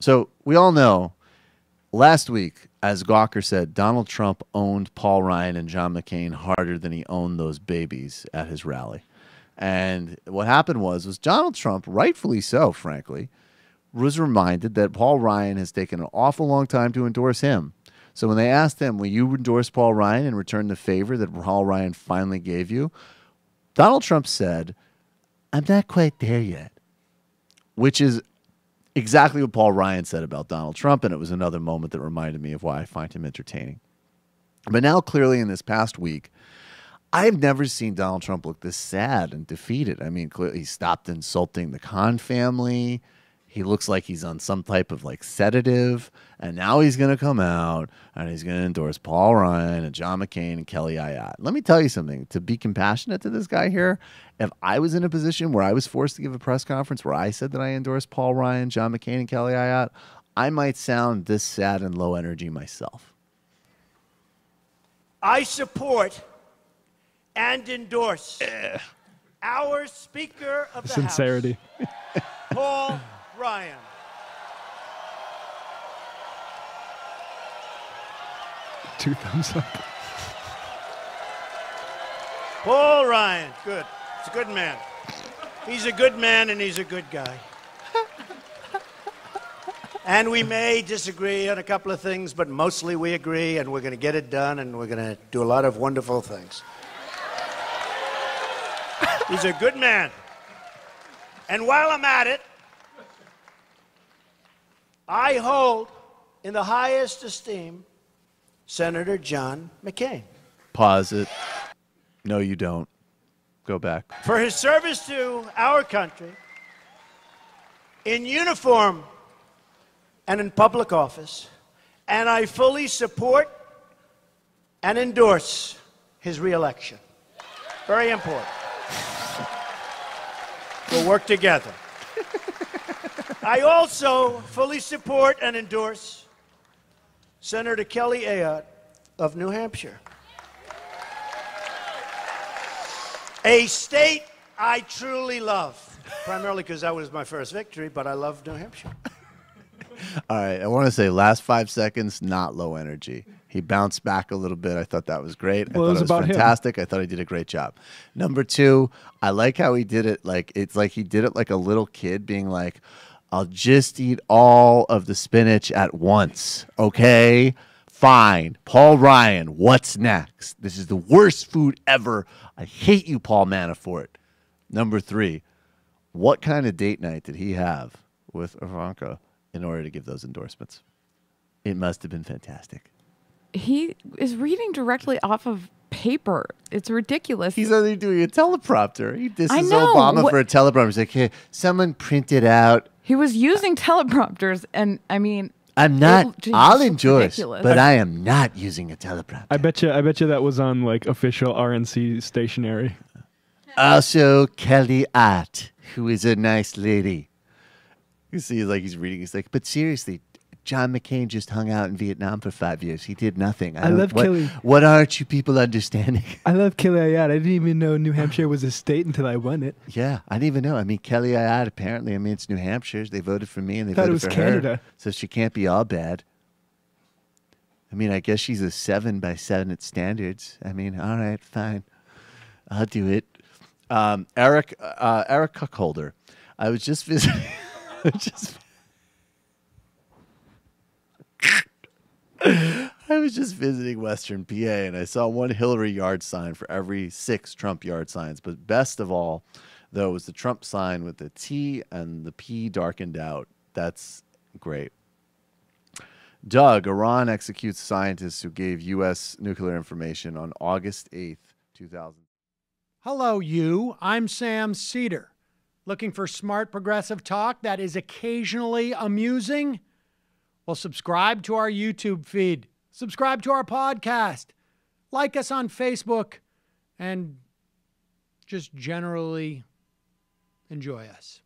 So we all know last week, as Gawker said, Donald Trump owned Paul Ryan and John McCain harder than he owned those babies at his rally. And what happened was was Donald Trump, rightfully so, frankly, was reminded that Paul Ryan has taken an awful long time to endorse him. So when they asked him, "Will you endorse Paul Ryan and return the favor that Paul Ryan finally gave you?" Donald Trump said, "I'm not quite there yet," which is exactly what Paul Ryan said about Donald Trump, and it was another moment that reminded me of why I find him entertaining. But now, clearly, in this past week, I've never seen Donald Trump look this sad and defeated. I mean, clearly, he stopped insulting the Khan family. He looks like he's on some type of like sedative, and now he's going to come out and he's going to endorse Paul Ryan and John McCain and Kelly Ayotte. Let me tell you something. To be compassionate to this guy here, if I was in a position where I was forced to give a press conference where I said that I endorsed Paul Ryan, John McCain, and Kelly Ayotte, I might sound this sad and low energy myself. I support and endorse eh. our Speaker of the Sincerity. House, Paul Ryan. Two thumbs up. Paul Ryan, good. He's a good man. He's a good man and he's a good guy. And we may disagree on a couple of things, but mostly we agree, and we're going to get it done, and we're going to do a lot of wonderful things. He's a good man. And while I'm at it, I hold in the highest esteem Senator John McCain Pause it. No, you don't. Go back. for his service to our country in uniform and in public office, and I fully support and endorse his reelection. Very important. We'll work together. I also fully support and endorse Senator Kelly Ayotte of New Hampshire. A state I truly love, primarily because that was my first victory, but I love New Hampshire. All right. I want to say last five seconds, not low energy. He bounced back a little bit. I thought that was great. I Well, it thought was it was about him. fantastic. I thought he did a great job. Number two, I like how he did it. Like it's like he did it like a little kid being like, I'll just eat all of the spinach at once. Okay. Fine. Paul Ryan, what's next? This is the worst food ever. I hate you, Paul Manafort. Number three, what kind of date night did he have with Ivanka in order to give those endorsements? It must have been fantastic. He is reading directly off of paper. It's ridiculous. He's only doing a teleprompter. He disses I know. Obama What- for a teleprompter. He's like, hey, someone printed out. He was using teleprompters, and I mean, I'm not. geez, I'll enjoy endorse, ridiculous. but I am not using a teleprompter. I bet you. I bet you that was on like official RNC stationery. also, Kelly Ayotte, who is a nice lady. You see, like he's reading. He's like, but seriously, John McCain just hung out in Vietnam for five years. He did nothing. I don't- love what, Kelly. What aren't you people understanding? I love Kelly Ayotte. I didn't even know New Hampshire was a state until I won it. Yeah, I didn't even know. I mean, Kelly Ayotte, apparently, I mean, it's New Hampshire. They voted for me and they Thought it voted was for Canada. her. So she can't be all bad. I mean, I guess she's a seven by seven at standards. I mean, all right, fine. I'll do it. Um, Eric, uh, Eric Cuckolder. I was just visiting. I just. I was just visiting Western PA and I saw one Hillary yard sign for every six Trump yard signs. But best of all, though, was the Trump sign with the T and the P darkened out. That's great. Doug, Iran executes scientists who gave U.S. nuclear information on August 8th, 2000. Hello, you. I'm Sam Seder. Looking for smart progressive talk that is occasionally amusing? Well, subscribe to our YouTube feed, subscribe to our podcast, like us on Facebook, and just generally enjoy us.